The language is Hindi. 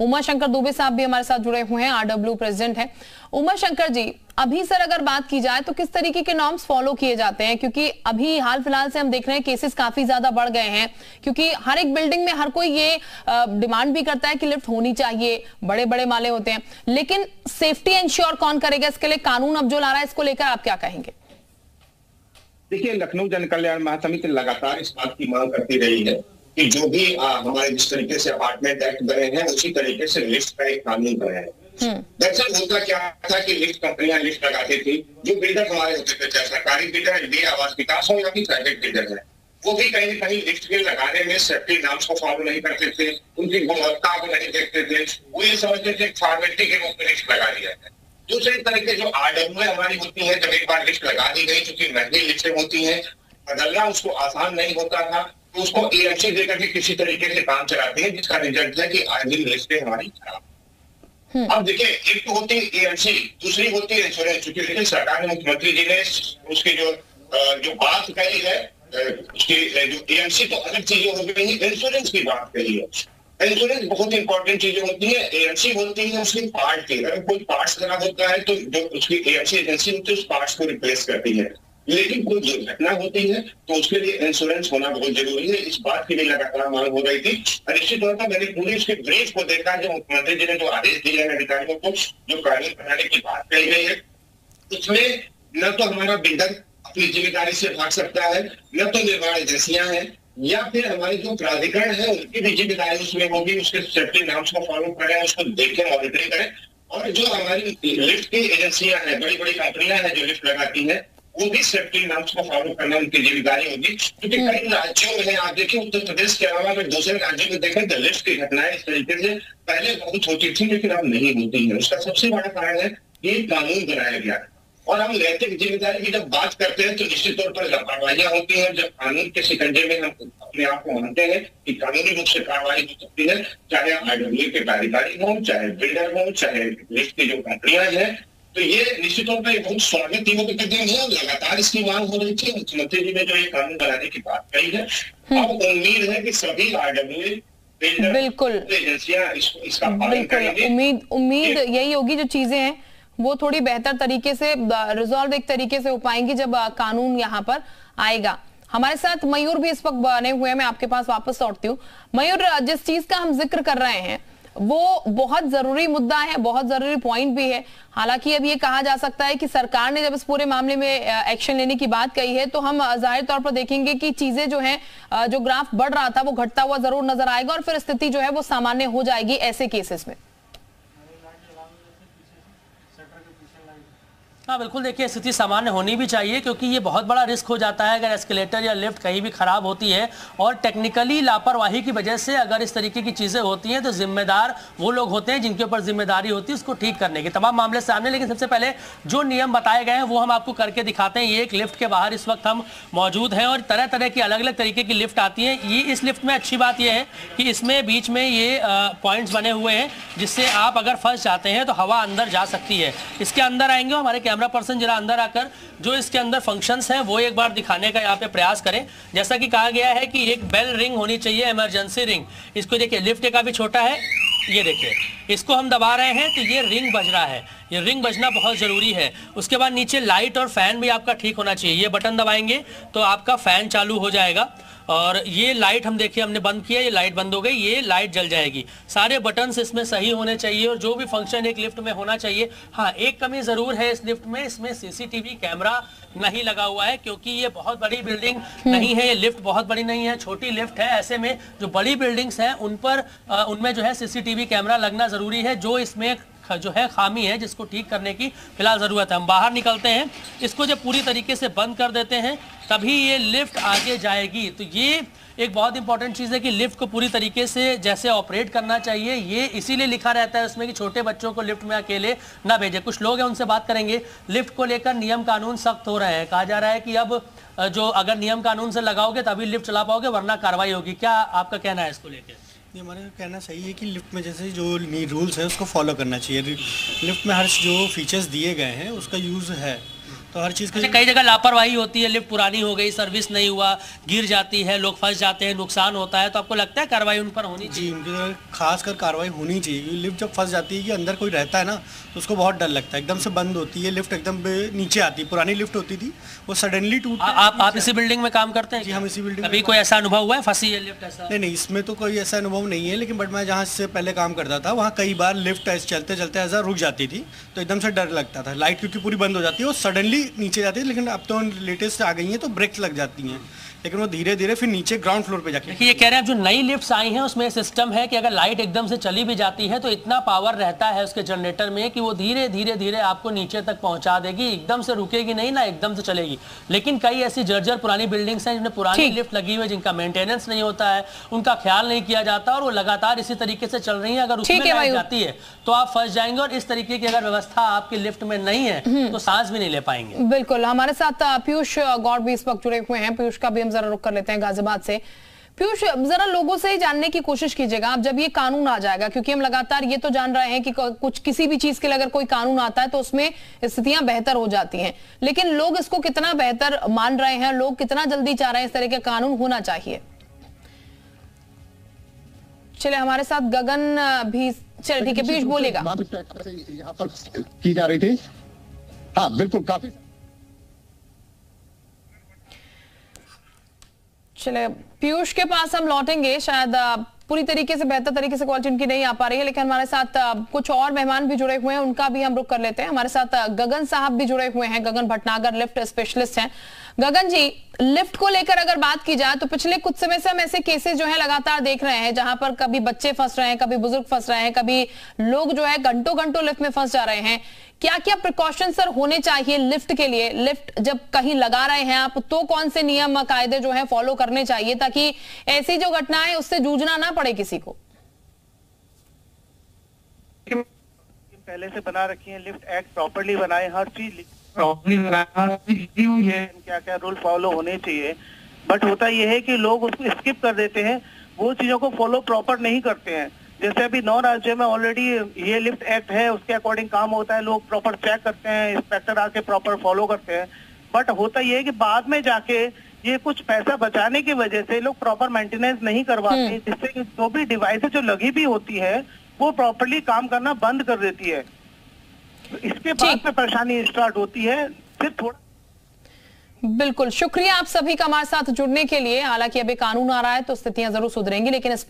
उमा शंकर दुबे साहब भी हमारे साथ जुड़े हुए हैं आरडब्ल्यू प्रेसिडेंट हैं। उमा शंकर जी, अभी सर अगर बात की जाए तो किस तरीके के नॉर्म्स फॉलो किए जाते हैं? क्योंकि अभी हाल फ़िलहाल से हम देख रहे हैं केसेस काफ़ी ज़्यादा बढ़ गए हैं। क्योंकि हर एक बिल्डिंग में हर कोई ये डिमांड भी करता है कि लिफ्ट होनी चाहिए बड़े बड़े माले होते हैं। लेकिन सेफ्टी इंश्योर कौन करेगा इसके लिए? कानून अब जो ला रहा है इसको लेकर आप क्या कहेंगे? देखिए, लखनऊ जन कल्याण महासमिति लगातार इस बात की मांग करती रही है कि जो भी आ, हमारे जिस तरीके से अपार्टमेंट एक्ट बने हैं उसी तरीके से लिफ्ट का एक कानून बने हैं। हम्म। दरअसल होता क्या था कि लिफ्ट कंपनियाँ लिफ्ट लगाती थी। जो बिल्डर हमारे होते थे चाहे सरकारी बिल्डर है आवास विकास हो या फिर प्राइवेट बिल्डर है वो भी कहीं ना कहीं लिफ्ट के लगाने में सेफ्टी नॉर्म्स को फॉलो नहीं करते थे उनकी गुणवत्ता को नहीं देखते थे वो ये समझते थे फॉर्मेलिटी के रूप में लिफ्ट लगा दिया है। दूसरे तरीके जो आरडब्ल्यू हमारी होती है जब एक बार लिफ्ट लगा दी गई चूँकि महँगी लिफ्टें होती हैं बदलना उसको आसान नहीं होता था उसको एएमसी देकर के किसी तरीके से काम चलाते हैं जिसका रिज़ल्ट है कि आज दिन लिस्टें हमारी खराब। हम्म। अब देखिए एक तो होती है एएमसी दूसरी होती है इंश्योरेंस क्योंकि लेकिन सरकार ने मुख्यमंत्री जी ने उसकी जो जो बात कही है उसकी जो एएमसी तो अलग चीज़ें हो गई इंश्योरेंस की बात कही है। इंश्योरेंस बहुत इंपॉर्टेंट चीज़ें होती है एएमसी होती है उसकी पार्ट की। अगर कोई पार्ट खराब होता है तो जो उसकी एएमसी एजेंसी होती है उस पार्ट को रिप्लेस करती है। लेकिन कोई दुर्घटना होती है तो उसके लिए इंश्योरेंस होना बहुत ज़रूरी है। इस बात की भी लगातार मांग हो रही थी। और निश्चित तौर पर मैंने पूरी उसके ब्रीफ को देखा जो मुख्यमंत्री जी ने जो आदेश दिए हैं, अधिकारियों को, जो कानून बनाने की बात कही गई है, उसमें न तो हमारा बिल्डर अपनी ज़िम्मेदारी से भाग सकता है, न तो निर्माण एजेंसियाँ हैं, या फिर हमारे जो प्राधिकरण है, उनकी भी ज़िम्मेदारी उसमें होगी। उसके सेफ्टी नॉर्म्स को फॉलो करें, उसको देखें मॉनिटरिंग करें। और जो हमारी लिफ्ट की एजेंसियाँ हैं बड़ी बड़ी कंपनियाँ हैं जो लिफ्ट लगाती हैं वो भी सेफ्टी नॉर्म्स को फॉलो करना उनकी ज़िम्मेदारी होगी क्योंकि हम्म। कई राज्यों में आप देखिए उत्तर प्रदेश के अलावा अगर दूसरे राज्यों में देखें तो लिफ्ट की घटनाएँ इस तरीके से पहले बहुत होती थी लेकिन अब नहीं होती है। उसका सबसे बड़ा कारण है ये कानून बनाया गया और हम नैतिक ज़िम्मेदारी की जब बात करते हैं तो निश्चित तौर पर लापरवाहियाँ होती हैं। जब कानून के शिकंजे में हम अपने आप को मानते हैं कि कानूनी रूप से कार्रवाई हो सकती है चाहे आईडब्ल्यू के कार्यकारी हों चाहे बिल्डर हों चाहे लिफ्ट की जो कंपनियाँ हैं तो ये निश्चित तौर पर बहुत स्वागत योग्य कदम है लगातार इसकी मांग हो रही थी मुख्यमंत्री जी ने जो ये कानून बनाने की बात कही है। हम्म। अब उम्मीद है कि सभी आरडब्ल्यू बिल्कुल। एजेंसियाँ इसका बिल्कुल। उम्मीद उम्मीद यही होगी जो चीज़ें हैं वो थोड़ी बेहतर तरीके से रिजॉल्व एक तरीके से हो पाएँगी जब कानून यहाँ पर आएगा। हमारे साथ मयूर भी इस वक्त बने हुए हैं मैं आपके पास वापस लौटती हूँ। मयूर जिस चीज़ का हम ज़िक्र कर रहे हैं वो बहुत ज़रूरी मुद्दा है, बहुत ज़रूरी पॉइंट भी है। हालाँकि अब ये कहा जा सकता है कि सरकार ने जब इस पूरे मामले में एक्शन लेने की बात कही है तो हम ज़ाहिर तौर पर देखेंगे कि चीज़ें जो हैं जो ग्राफ बढ़ रहा था, वो घटता हुआ ज़रूर नज़र आएगा और फिर स्थिति जो है, वो सामान्य हो जाएगी ऐसे केसेस में। हाँ बिल्कुल देखिए, स्थिति सामान्य होनी भी चाहिए क्योंकि ये बहुत बड़ा रिस्क हो जाता है। अगर एस्केलेटर या लिफ्ट कहीं भी खराब होती है और टेक्निकली लापरवाही की वजह से अगर इस तरीके की चीज़ें होती हैं तो जिम्मेदार वो लोग होते हैं जिनके ऊपर ज़िम्मेदारी होती है उसको ठीक करने की। तमाम मामले सामने, लेकिन सबसे पहले जो नियम बताए गए हैं, वो हम आपको करके दिखाते हैं। ये एक लिफ्ट के बाहर इस वक्त हम मौजूद हैं और तरह तरह की अलग अलग तरीके की लिफ्ट आती है। ये इस लिफ्ट में अच्छी बात यह है कि इसमें बीच में ये पॉइंट्स बने हुए हैं, जिससे आप अगर फंस जाते हैं तो हवा अंदर जा सकती है। इसके अंदर आएँगे हमारे कैमरा पर्सन जरा अंदर आकर जो इसके अंदर फ़ंक्शंस हैं, वो एक बार दिखाने का यहाँ पे प्रयास करें। जैसा कि कहा गया है कि एक बेल रिंग होनी चाहिए इमरजेंसी रिंग इसको देखिए लिफ्ट काफ़ी छोटा है। ये देखिए, इसको हम दबा रहे हैं तो ये रिंग बज रहा है। ये रिंग बजना बहुत ज़रूरी है। उसके बाद नीचे लाइट और फ़ैन भी आपका ठीक होना चाहिए। ये बटन दबाएँगे तो आपका फ़ैन चालू हो जाएगा। और ये लाइट हम देखिए हमने बंद किया ये लाइट बंद हो गई ये लाइट जल जाएगी सारे बटन्स इसमें सही होने चाहिए और जो भी फ़ंक्शन एक लिफ्ट में होना चाहिए हाँ एक कमी ज़रूर है इस लिफ्ट में इसमें सीसीटीवी कैमरा नहीं लगा हुआ है क्योंकि ये बहुत बड़ी बिल्डिंग हम्म। नहीं है ये लिफ्ट बहुत बड़ी नहीं है छोटी लिफ्ट है ऐसे में जो बड़ी बिल्डिंग्स हैं उन पर उनमें जो है सीसीटीवी कैमरा लगना ज़रूरी है जो इसमें जो है खामी है, जिसको ठीक करने की फ़िलहाल ज़रूरत है। हम बाहर निकलते हैं। इसको जब पूरी तरीके से बंद कर देते हैं, तभी ये लिफ्ट आगे जाएगी। तो ये एक बहुत इंपॉर्टेंट चीज़ है कि लिफ्ट को पूरी तरीके से जैसे ऑपरेट करना चाहिए, ये इसीलिए लिखा रहता है उसमें कि छोटे बच्चों को लिफ्ट में अकेले ना भेजे। कुछ लोग हैं, उनसे बात करेंगे। लिफ्ट को लेकर नियम कानून सख्त हो रहे हैं। कहा जा रहा है कि अब जो अगर नियम कानून से लगाओगे, तभी लिफ्ट चला पाओगे, वरना कार्रवाई होगी। क्या आपका कहना है इसको लेकर? ये हमारा कहना सही है कि लिफ्ट में जैसे जो रूल्स है उसको फॉलो करना चाहिए। लिफ्ट में हर जो फीचर्स दिए गए हैं उसका यूज़ है। तो हर चीज़ अच्छा कई जगह लापरवाही होती है लिफ्ट पुरानी हो गई सर्विस नहीं हुआ गिर जाती है लोग फंस जाते हैं नुकसान होता है तो आपको लगता है कार्रवाई उन पर होनी चाहिए? जी उनकी तरफ़ खास कर कार्रवाई होनी चाहिए क्योंकि लिफ्ट जब फंस जाती है कि अंदर कोई रहता है ना तो उसको बहुत डर लगता है एकदम से बंद होती है लिफ्ट एकदम नीचे आती है पुरानी लिफ्ट होती थी वो सडनली टूट आप आप इसी बिल्डिंग में काम करते हैं जी, हम इसी बिल्डिंग काम कोई ऐसा अनुभव हुआ है फंसी है लिफ्ट ऐसा? नहीं नहीं इसमें तो कोई ऐसा अनुभव नहीं है लेकिन बट मैं जहाँ से पहले काम करता था वहाँ कई बार लिफ्ट चलते चलते ऐसा रुक जाती थी तो एकदम से डर लगता था लाइट क्योंकि पूरी बंद हो जाती है वो सडनली नीचे जाती है, लेकिन अब तो लेटेस्ट आ गई हैं तो ब्रेक्स लग जाती हैं। लेकिन वो धीरे धीरे फिर नीचे ग्राउंड फ्लोर पे जाके देखिए ये कह रहे हैं जो नई लिफ्ट्स आई हैं उसमें सिस्टम है कि अगर लाइट एकदम से चली भी जाती है तो इतना पावर रहता है उसके जनरेटर में कि वो धीरे धीरे धीरे आपको नीचे तक पहुँचा देगी एकदम से रुकेगी नहीं ना एकदम से चलेगी। लेकिन कई ऐसी जर्जर पुरानी बिल्डिंग्स हैं जिनमें पुरानी लिफ्ट लगी हुई है जिनका मेंटेनेंस नहीं होता है उनका ख्याल नहीं किया जाता और वो लगातार इसी तरीके से चल रही है। अगर उसमें लाइट जाती है तो आप फंस जाएँगे और इस तरीके की अगर व्यवस्था आपकी लिफ्ट में नहीं है तो सांस भी नहीं ले पाएँगे। बिल्कुल। हमारे साथ पीयूष गौड़ भी इस वक्त जुड़े हुए हैं। पीयूष का भी हम जरा रुक कर लेते हैं गाजियाबाद से। पीयूष जरा लोगों से ही जानने की कोशिश कीजिएगा। अब जब ये कानून आ जाएगा, क्योंकि हम लगातार ये तो जान रहे हैं कि कुछ किसी भी चीज़ के लिए अगर कोई कानून आता है तो उसमें स्थितियाँ बेहतर हो जाती हैं। लेकिन लोग इसको कितना बेहतर मान रहे हैं, लोग कितना जल्दी चाह रहे हैं, इस तरह के कानून होना चाहिए। चले हमारे साथ गगन भी चले ठीक है, पीयूष बोलेगा यहाँ पर की जा रही थी। हाँ बिल्कुल, काफ़ी चले पीयूष के पास हम लौटेंगे शायद पूरी तरीके से बेहतर तरीके से क्वालिटी उनकी नहीं आ पा रही है, लेकिन हमारे साथ कुछ और मेहमान भी जुड़े हुए हैं, उनका भी हम रुक कर लेते हैं। हमारे साथ गगन साहब भी जुड़े हुए हैं, गगन भटनागर लिफ्ट स्पेशलिस्ट हैं। गगन जी, लिफ्ट को लेकर अगर बात की जाए तो पिछले कुछ समय से हम ऐसे केसेस जो है लगातार देख रहे हैं, जहाँ पर कभी बच्चे फंस रहे हैं, कभी बुज़ुर्ग फंस रहे हैं, कभी लोग जो है घंटों घंटों लिफ्ट में फंस जा रहे हैं। क्या क्या प्रिकॉशन सर होने चाहिए लिफ्ट के लिए? लिफ्ट जब कहीं लगा रहे हैं आप तो कौन से नियम कायदे जो है फॉलो करने चाहिए, ताकि ऐसी जो घटनाएँ उससे जूझना ना पड़े किसी को। पहले से बना रखी है लिफ्ट एक्ट प्रॉपरली बनाए हर चीज़ प्रॉपरली हुई है। क्या क्या रूल फॉलो होने चाहिए। बट होता यह है कि लोग उसको स्किप कर देते हैं वो चीज़ों को फॉलो प्रॉपर नहीं करते हैं। जैसे अभी नौ राज्यों में ऑलरेडी ये लिफ्ट एक्ट है उसके अकॉर्डिंग काम होता है लोग प्रॉपर चेक करते हैं इंस्पेक्टर आके प्रॉपर फॉलो करते हैं। बट होता ये है कि बाद में जाके ये कुछ पैसा बचाने की वजह से लोग प्रॉपर मेंटेनेंस नहीं करवाते जिससे कि जो भी डिवाइस जो लगी भी होती है वो प्रॉपरली काम करना बंद कर देती है। इसके बाद में परेशानी स्टार्ट होती है फिर थोड़ा बिल्कुल। शुक्रिया आप सभी का हमारे साथ जुड़ने के लिए। हालाँकि अभी कानून आ रहा है तो स्थितियाँ ज़रूर सुधरेंगी लेकिन